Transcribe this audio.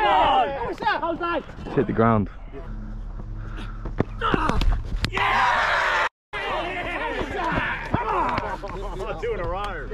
Jose! Hit the ground. Come on! Doing a runner.